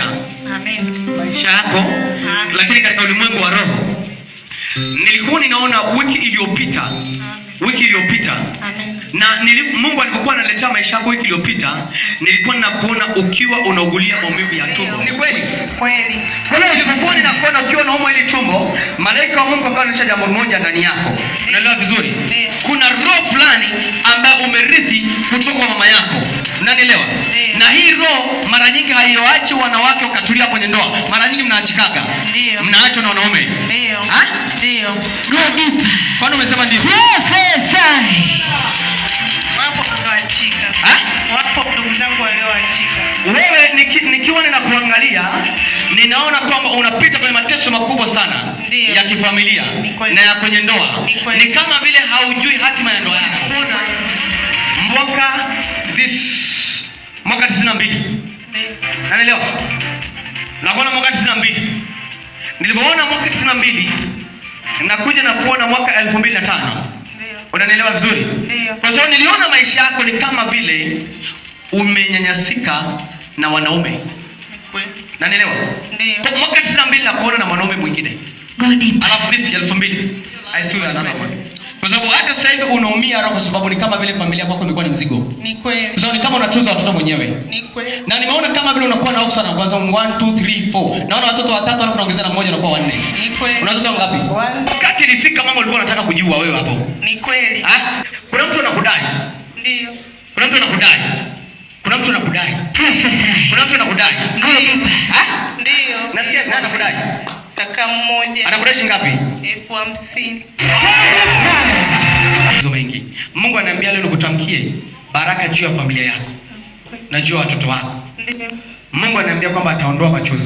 maisha Amen. maisha yako Amen. lakini katika ulimwengu wa roho nilikuwa ninaona wiki iliyopita wiki iliyopita Amen. na nili, mungu alipokuwa analetea maisha yako wiki iliyopita nilikuwa ninakuona ukiwa unaugulia maumivu ya tumbo ni kweli Kweli. kwa hiyo nilipokuwa ninakuona ukiwa unaumwa ile tumbo malaika wa mungu akawa anaonyesha jambo moja ndani yako unaelewa vizuri kuna roho fulani ambayo umerithi kutoka kwa mama yako unanielewa. Na hii roho mara nyingi haiwachi wanawake wakatulia kwenye ndoa mara nyingi mnaachikaga ndio mnaachwa na wanaume Ndio. Ha? Ndio. kwani umesema ndio? Wapo ndugu zangu walioachika. wewe niki, nikiwa ninakuangalia ninaona kwamba unapita kwenye mateso makubwa sana Ndiyo. ya kifamilia na ya kwenye ndoa Ni ni kama vile haujui 92 nanielewa nakuona mwaka 92 Nilipoona mwaka 92 nakuja na kuona mwaka 2005 Ndio. unanielewa vizuri? Ndio. kwa sababu niliona maisha yako ni kama vile umenyanyasika na wanaume. Kweli. nanielewa mwaka 92 nakuona na mwanaume mwingine. Alafu this 2000 i swear another one kwa sababu hata sasa hivi unaumia roho kwa sababu ni kama vile familia kwako imekuwa ni mzigo Ni kweli. kwa sababu ni kama unatunza watoto mwenyewe Ni kweli. na nimeona kama vile unakuwa na hofu sana kwanza 1 2 3 4 naona watoto watatu alafu naongeza na mmoja unakuwa wanne Ni kweli. una watoto ngapi One. wakati ilifika mama ulikuwa unataka kujua wewe hapo Ni kweli. Ah? kuna mtu anakudai Ndio. kuna mtu anakudai kuna mtu anakudai kuna mtu anakudai Ah? Ndio. nasikia nani anakudai Kaka mmoja anakudai shilingi ngapi elfu hamsini. Hizo mengi. Mungu anaambia leo nikutamkie baraka juu ya familia yako na juu ya watoto wako. Mungu anaambia kwamba ataondoa machozi